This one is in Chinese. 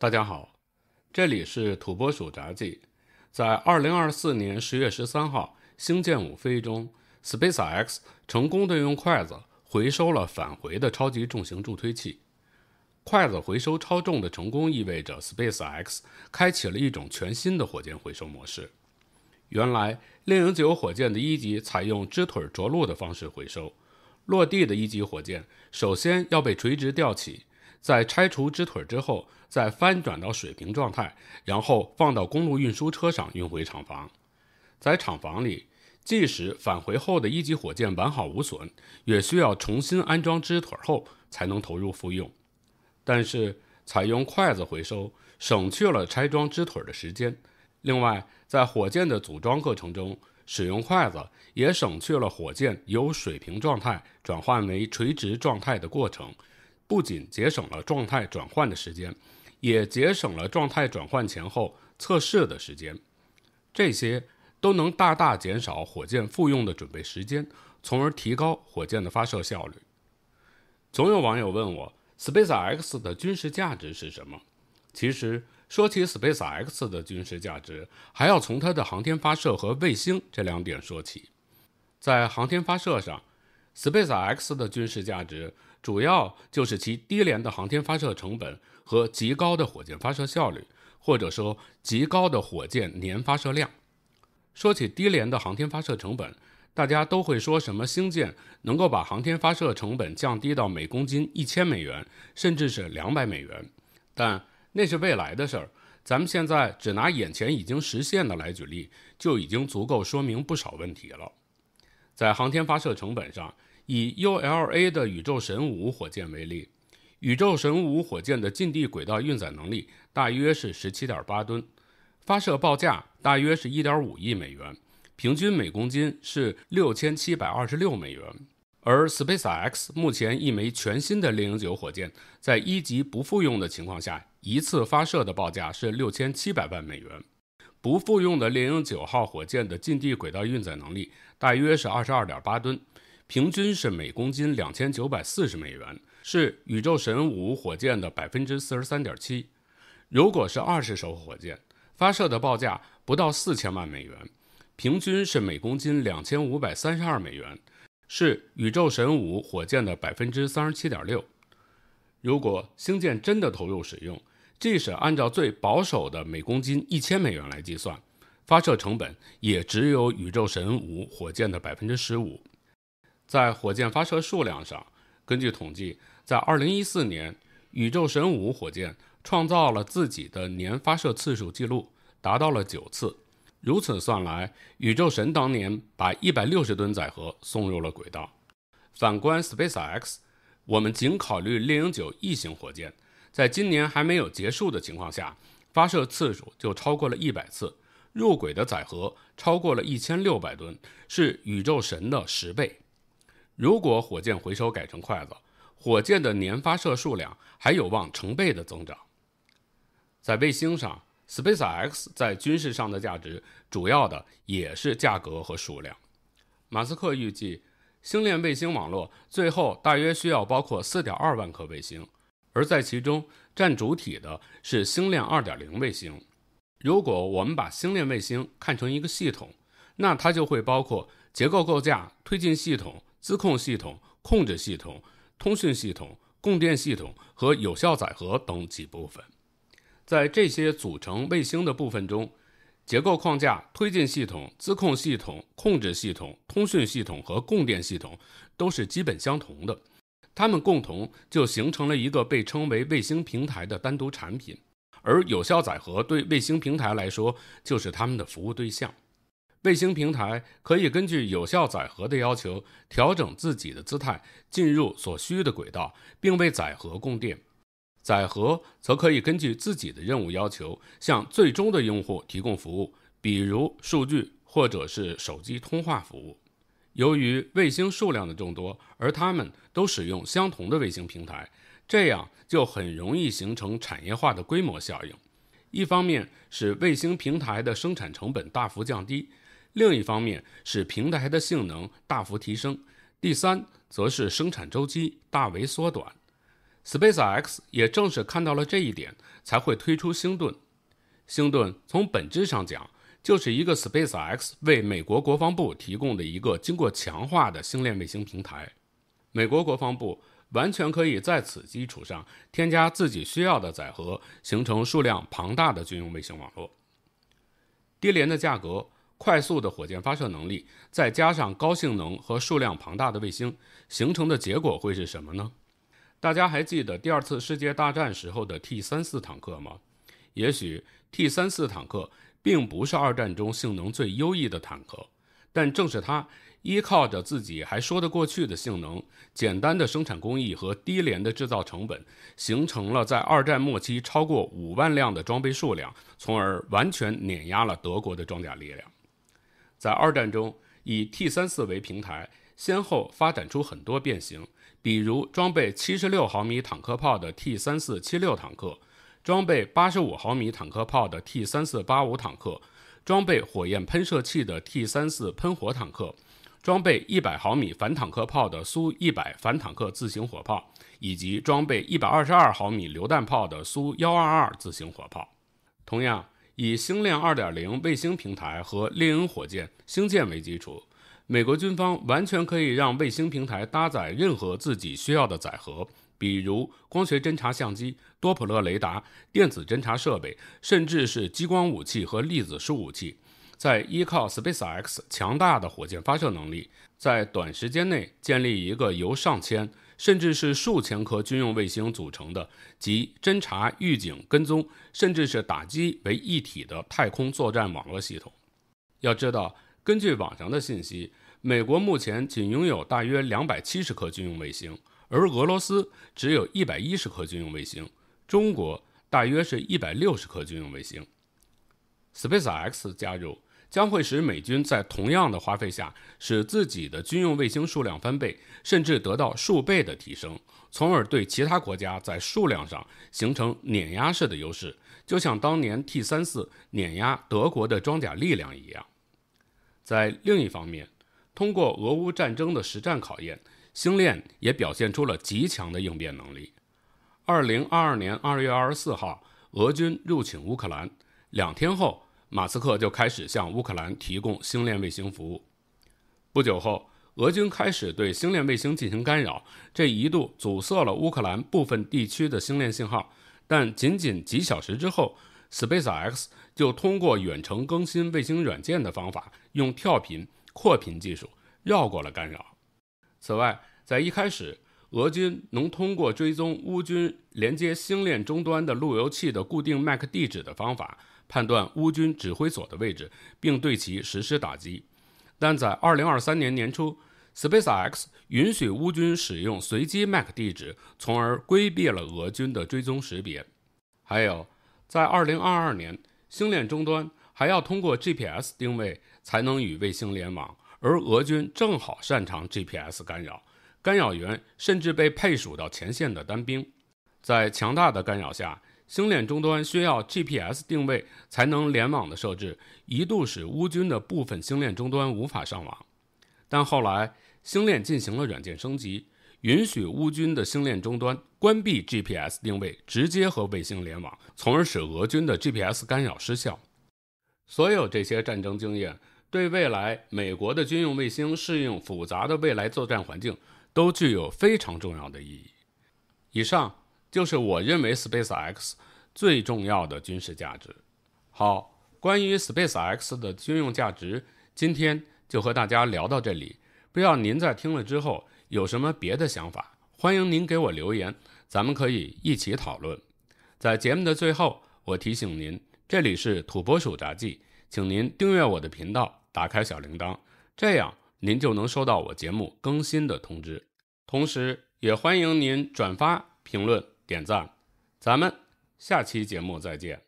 大家好，这里是土拨鼠杂记。在二零二四年十月十三号，星舰五飞中，SpaceX 成功的用筷子回收了返回的超级重型助推器。筷子回收超重的成功，意味着 SpaceX 开启了一种全新的火箭回收模式。原来猎鹰九火箭的一级采用支腿着陆的方式回收，落地的一级火箭首先要被垂直吊起。在拆除支腿之后，再翻转到水平状态，然后放到公路运输车上运回厂房。在厂房里，即使返回后的一级火箭完好无损，也需要重新安装支腿后才能投入复用。但是，采用筷子回收，省去了拆装支腿的时间。另外，在火箭的组装过程中，使用筷子也省去了火箭由水平状态转换为垂直状态的过程。不仅节省了状态转换的时间，也节省了状态转换前后测试的时间，这些都能大大减少火箭复用的准备时间，从而提高火箭的发射效率。总有网友问我，SpaceX 的军事价值是什么？其实说起 SpaceX 的军事价值，还要从它的航天发射和卫星这两点说起。在航天发射上，SpaceX 的军事价值。主要就是其低廉的航天发射成本和极高的火箭发射效率，或者说极高的火箭年发射量。说起低廉的航天发射成本，大家都会说什么星舰能够把航天发射成本降低到每公斤一千美元，甚至是两百美元。但那是未来的事儿，咱们现在只拿眼前已经实现的来举例，就已经足够说明不少问题了。在航天发射成本上。以 ULA 的宇宙神五火箭为例，宇宙神五火箭的近地轨道运载能力大约是十七点八吨，发射报价大约是一点五亿美元，平均每公斤是六千七百二十六美元。而 SpaceX 目前一枚全新的猎鹰九火箭，在一级不复用的情况下，一次发射的报价是六千七百万美元。不复用的猎鹰九号火箭的近地轨道运载能力大约是二十二点八吨。平均是每公斤两千九百四十美元，是宇宙神五火箭的百分之四十三点七。如果是二十手火箭，发射的报价不到四千万美元，平均是每公斤两千五百三十二美元，是宇宙神五火箭的百分之三十七点六。如果星舰真的投入使用，即使按照最保守的每公斤一千美元来计算，发射成本也只有宇宙神五火箭的百分之十五。在火箭发射数量上，根据统计，在2014年，宇宙神五火箭创造了自己的年发射次数记录，达到了九次。如此算来，宇宙神当年把160吨载荷送入了轨道。反观 SpaceX，我们仅考虑猎鹰九 E 型火箭，在今年还没有结束的情况下，发射次数就超过了一百次，入轨的载荷超过了一千六百吨，是宇宙神的十倍。如果火箭回收改成筷子，火箭的年发射数量还有望成倍的增长。在卫星上，SpaceX 在军事上的价值主要的也是价格和数量。马斯克预计，星链卫星网络最后大约需要包括4.2万颗卫星，而在其中占主体的是星链2.0卫星。如果我们把星链卫星看成一个系统，那它就会包括结构构架、推进系统。自控系统、控制系统、通讯系统、供电系统和有效载荷等几部分，在这些组成卫星的部分中，结构框架、推进系统、自控系统、控制系统、通讯系统和供电系统都是基本相同的，它们共同就形成了一个被称为卫星平台的单独产品，而有效载荷对卫星平台来说就是他们的服务对象。卫星平台可以根据有效载荷的要求调整自己的姿态，进入所需的轨道，并为载荷供电。载荷则可以根据自己的任务要求，向最终的用户提供服务，比如数据或者是手机通话服务。由于卫星数量的众多，而它们都使用相同的卫星平台，这样就很容易形成产业化的规模效应。一方面使卫星平台的生产成本大幅降低。另一方面，使平台的性能大幅提升；第三，则是生产周期大为缩短。SpaceX 也正是看到了这一点，才会推出星盾。星盾从本质上讲，就是一个 SpaceX 为美国国防部提供的一个经过强化的星链卫星平台。美国国防部完全可以在此基础上添加自己需要的载荷，形成数量庞大的军用卫星网络。低廉的价格、快速的火箭发射能力，再加上高性能和数量庞大的卫星，形成的结果会是什么呢？大家还记得第二次世界大战时候的 T 三四坦克吗？也许 T 三四坦克并不是二战中性能最优异的坦克，但正是它。依靠着自己还说得过去的性能、简单的生产工艺和低廉的制造成本，形成了在二战末期超过五万辆的装备数量，从而完全碾压了德国的装甲力量。在二战中，以 T 三四为平台，先后发展出很多变形，比如装备七十六毫米坦克炮的 T 三四七六坦克，装备八十五毫米坦克炮的 T 三四八五坦克，装备火焰喷射器的 T 三四喷火坦克。装备一百毫米反坦克炮的苏一百反坦克自行火炮，以及装备一百二十二毫米榴弹炮的苏幺二二自行火炮。同样，以星链二点零卫星平台和猎鹰火箭星舰为基础，美国军方完全可以让卫星平台搭载任何自己需要的载荷，比如光学侦察相机、多普勒雷达、电子侦察设备，甚至是激光武器和粒子束武器。在依靠 SpaceX 强大的火箭发射能力，在短时间内建立一个由上千甚至是数千颗军用卫星组成的集侦察、预警、跟踪，甚至是打击为一体的太空作战网络系统。要知道，根据网上的信息，美国目前仅拥有大约两百七十颗军用卫星，而俄罗斯只有一百一十颗军用卫星，中国大约是一百六十颗军用卫星。SpaceX 加入。将会使美军在同样的花费下，使自己的军用卫星数量翻倍，甚至得到数倍的提升，从而对其他国家在数量上形成碾压式的优势，就像当年 T 三四碾压德国的装甲力量一样。在另一方面，通过俄乌战争的实战考验，星链也表现出了极强的应变能力。二零二二年二月二十四号，俄军入侵乌克兰，两天后。马斯克就开始向乌克兰提供星链卫星服务。不久后，俄军开始对星链卫星进行干扰，这一度阻塞了乌克兰部分地区的星链信号。但仅仅几小时之后，SpaceX 就通过远程更新卫星软件的方法，用跳频扩频技术绕过了干扰。此外，在一开始，俄军能通过追踪乌军连接星链终端的路由器的固定 MAC 地址的方法。判断乌军指挥所的位置，并对其实施打击。但在2023年年初，SpaceX 允许乌军使用随机 MAC 地址，从而规避了俄军的追踪识别。还有，在2022年，星链终端还要通过 GPS 定位才能与卫星联网，而俄军正好擅长 GPS 干扰，干扰源甚至被配属到前线的单兵。在强大的干扰下，星链终端需要 GPS 定位才能联网的设置，一度使乌军的部分星链终端无法上网。但后来星链进行了软件升级，允许乌军的星链终端关闭 GPS 定位，直接和卫星联网，从而使俄军的 GPS 干扰失效。所有这些战争经验，对未来美国的军用卫星适应复杂的未来作战环境，都具有非常重要的意义。以上。就是我认为 SpaceX 最重要的军事价值。好，关于 SpaceX 的军用价值，今天就和大家聊到这里。不知道您在听了之后有什么别的想法？欢迎您给我留言，咱们可以一起讨论。在节目的最后，我提醒您，这里是土拨鼠杂技，请您订阅我的频道，打开小铃铛，这样您就能收到我节目更新的通知。同时，也欢迎您转发、评论。点赞，咱们下期节目再见。